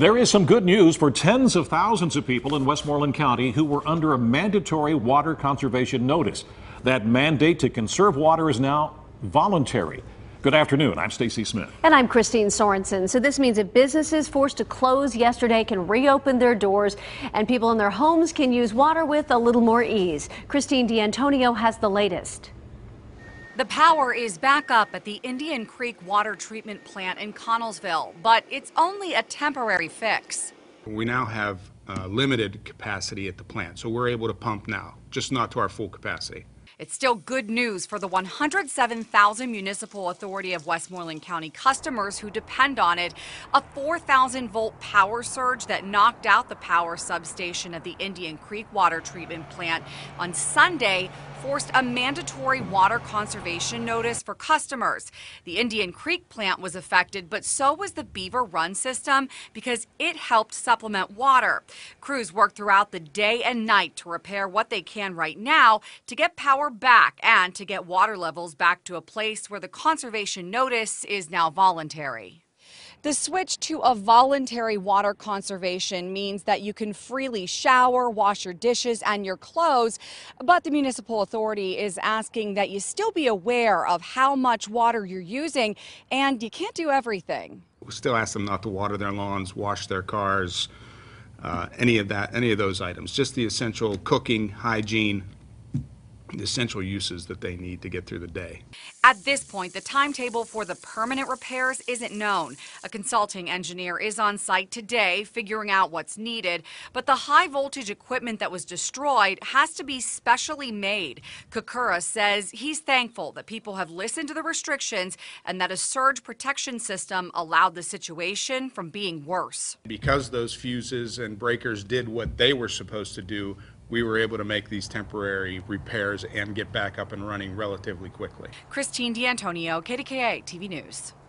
There is some good news for tens of thousands of people in Westmoreland County who were under a mandatory water conservation notice. That mandate to conserve water is now voluntary. Good afternoon. I'm Stacy Smith. And I'm Kristine Sorensen. So this means that businesses forced to close yesterday can reopen their doors and people in their homes can use water with a little more ease. Christine D'Antonio has the latest. The power is back up at the Indian Creek Water Treatment Plant in Connellsville, but it's only a temporary fix. We now have uh, limited capacity at the plant, so we're able to pump now, just not to our full capacity. It's still good news for the 107,000 Municipal Authority of Westmoreland County customers who depend on it. A 4,000 volt power surge that knocked out the power substation at the Indian Creek Water Treatment Plant on Sunday forced a mandatory water conservation notice for customers. The Indian Creek plant was affected, but so was the Beaver Run system because it helped supplement water. Crews worked throughout the day and night to repair what they can right now to get power back and to get water levels back to a place where the conservation notice is now voluntary. The switch to a voluntary water conservation means that you can freely shower, wash your dishes and your clothes, but the municipal authority is asking that you still be aware of how much water you're using and you can't do everything. We still ask them not to water their lawns, wash their cars, uh, any of that, any of those items. Just the essential cooking, hygiene, the essential uses that they need to get through the day. At this point, the timetable for the permanent repairs isn't known. A consulting engineer is on site today figuring out what's needed, but the high voltage equipment that was destroyed has to be specially made. Kukura says he's thankful that people have listened to the restrictions and that a surge protection system allowed the situation from being worse. Because those fuses and breakers did what they were supposed to do, we were able to make these temporary repairs and get back up and running relatively quickly. Christine D'Antonio, KDKA TV News.